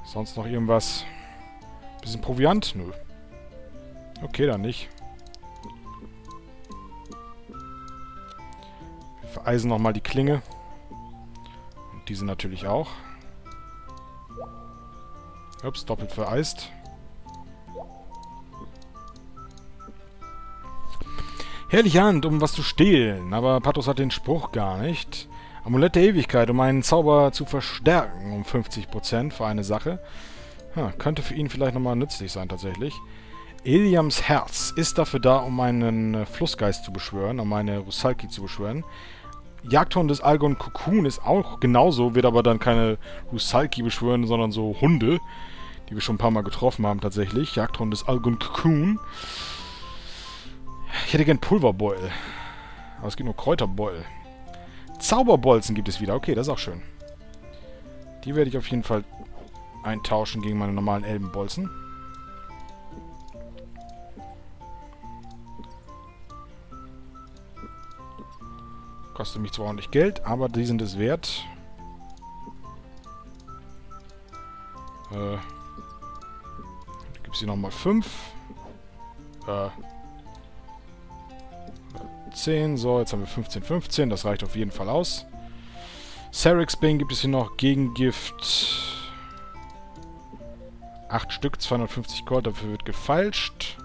Sonst noch irgendwas? Bisschen Proviant? Nö. Okay, dann nicht. Vereisen nochmal die Klinge. Und diese natürlich auch. Ups, doppelt vereist. Herrliche Hand, um was zu stehlen, aber Pathos hat den Spruch gar nicht. Amulett der Ewigkeit, um einen Zauber zu verstärken um 50% für eine Sache. Ha, könnte für ihn vielleicht nochmal nützlich sein, tatsächlich. Eliams Herz ist dafür da, um einen äh, Flussgeist zu beschwören, um eine Rusalki zu beschwören. Jagdhund des Algon Cocoon ist auch genauso, wird aber dann keine Rusalki beschwören, sondern so Hunde, die wir schon ein paar Mal getroffen haben tatsächlich. Jagdhund des Algon Cocoon. Ich hätte gern Pulverbeul. Aber es gibt nur Kräuterbeul. Zauberbolzen gibt es wieder. Okay, das ist auch schön. Die werde ich auf jeden Fall eintauschen gegen meine normalen Elbenbolzen. Kostet mich zwar ordentlich Geld, aber die sind es wert. Äh, gibt es hier nochmal 5. Äh, 10. So, jetzt haben wir 15, 15. Das reicht auf jeden Fall aus. Cerex Bane gibt es hier noch Gegengift. 8 Stück, 250 Gold, dafür wird gefalscht.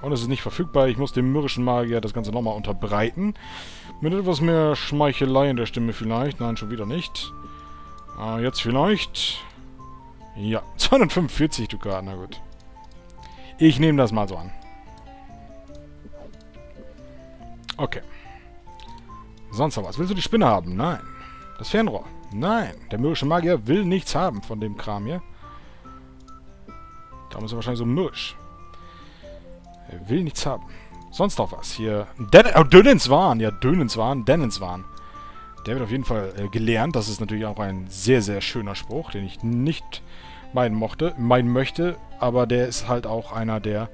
Und es ist nicht verfügbar. Ich muss dem mürrischen Magier das Ganze nochmal unterbreiten. Mit etwas mehr Schmeichelei in der Stimme vielleicht. Nein, schon wieder nicht. Äh, jetzt vielleicht. Ja, 245 Dukaten, na gut. Ich nehme das mal so an. Okay. Sonst noch was. Willst du die Spinne haben? Nein. Das Fernrohr? Nein. Der mürrische Magier will nichts haben von dem Kram hier. Darum ist er wahrscheinlich so mürrisch. Er will nichts haben. Sonst noch was. Hier. Den oh, Dönenswan. Ja, Dönenswan. Dennenswan. Der wird auf jeden Fall äh, gelernt. Das ist natürlich auch ein sehr, sehr schöner Spruch, den ich nicht meinen mochte, meinen möchte. Aber der ist halt auch einer der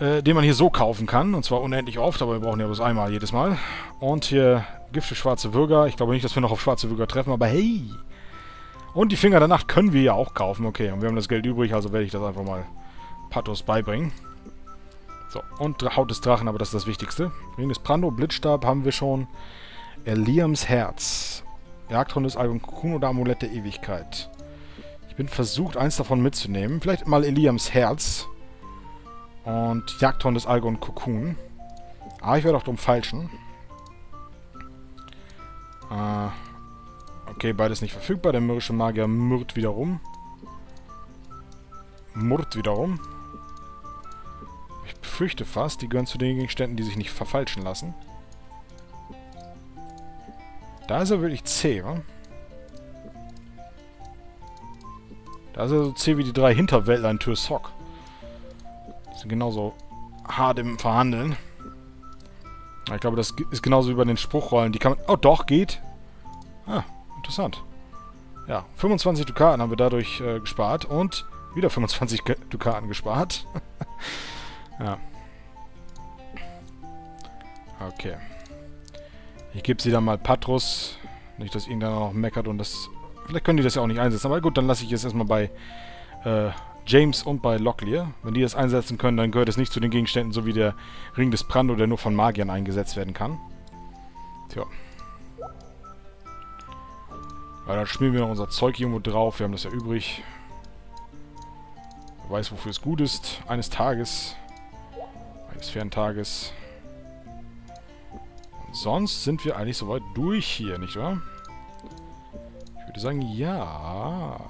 äh, den man hier so kaufen kann. Und zwar unendlich oft, aber wir brauchen ja bloß einmal jedes Mal. Und hier Gift für schwarze Würger. Ich glaube nicht, dass wir noch auf schwarze Würger treffen, aber hey! Und die Finger der Nacht können wir ja auch kaufen. Okay, und wir haben das Geld übrig, also werde ich das einfach mal Pathos beibringen. So, und Haut des Drachen, aber das ist das Wichtigste. Ring des Prando, Blitzstab haben wir schon. Eliams Herz. Jagdhund des Album Cocoon oder Amulett der Ewigkeit. Ich bin versucht, eins davon mitzunehmen. Vielleicht mal Eliams Herz. Und Jagdhorn des Algon Cocoon. Ah, ich werde auch drum falschen. Äh, okay, beides nicht verfügbar. Der mürrische Magier murrt wiederum. Murrt wiederum. Befürchte fast, die gehören zu den Gegenständen, die sich nicht verfalschen lassen. Da ist er wirklich zäh, wa? Da ist er so zäh wie die drei Hinterwäldler in Türsock. Sind genauso hart im Verhandeln. Ich glaube, das ist genauso wie bei den Spruchrollen. Die kann man... Oh, doch, geht. Ah, interessant. Ja, 25 Dukaten haben wir dadurch äh, gespart. Und wieder 25 Dukaten gespart. ja. Okay. Ich gebe sie dann mal Patros. Nicht, dass irgendeiner noch meckert und das... Vielleicht können die das ja auch nicht einsetzen. Aber gut, dann lasse ich es erstmal bei äh, James und bei Locklear. Wenn die das einsetzen können, dann gehört es nicht zu den Gegenständen, so wie der Ring des Brando, der nur von Magiern eingesetzt werden kann. Tja. Ja, dann schmieren wir noch unser Zeug irgendwo drauf. Wir haben das ja übrig. Wer weiß, wofür es gut ist. Eines Tages. Eines fairen Tages. Und sonst sind wir eigentlich soweit durch hier, nicht wahr? Ich würde sagen, ja.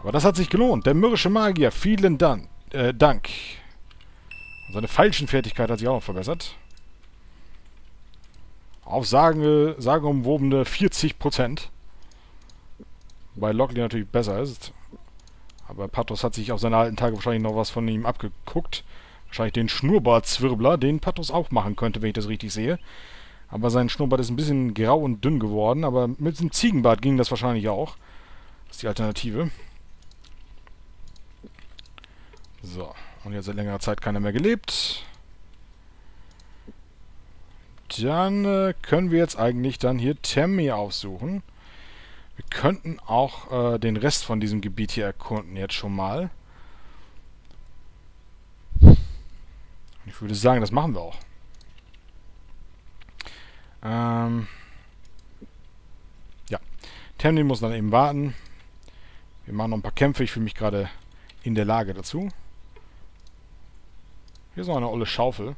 Aber das hat sich gelohnt. Der mürrische Magier, vielen Dank. Äh, Dank. Und seine Falschenfertigkeit hat sich auch noch verbessert. Auf sagen, sagenumwobene 40%. Wobei Lockley natürlich besser ist. Aber Pathos hat sich auf seine alten Tage wahrscheinlich noch was von ihm abgeguckt. Wahrscheinlich den Schnurrbartzwirbler, den Pathos auch machen könnte, wenn ich das richtig sehe. Aber sein Schnurrbart ist ein bisschen grau und dünn geworden. Aber mit dem Ziegenbart ging das wahrscheinlich auch. Das ist die Alternative. So, und jetzt seit längerer Zeit keiner mehr gelebt. Dann äh, können wir jetzt eigentlich dann hier Temmi aufsuchen. Wir könnten auch äh, den Rest von diesem Gebiet hier erkunden jetzt schon mal. Ich würde sagen, das machen wir auch. Ähm... Temnin muss dann eben warten. Wir machen noch ein paar Kämpfe. Ich fühle mich gerade in der Lage dazu. Hier ist noch eine olle Schaufel.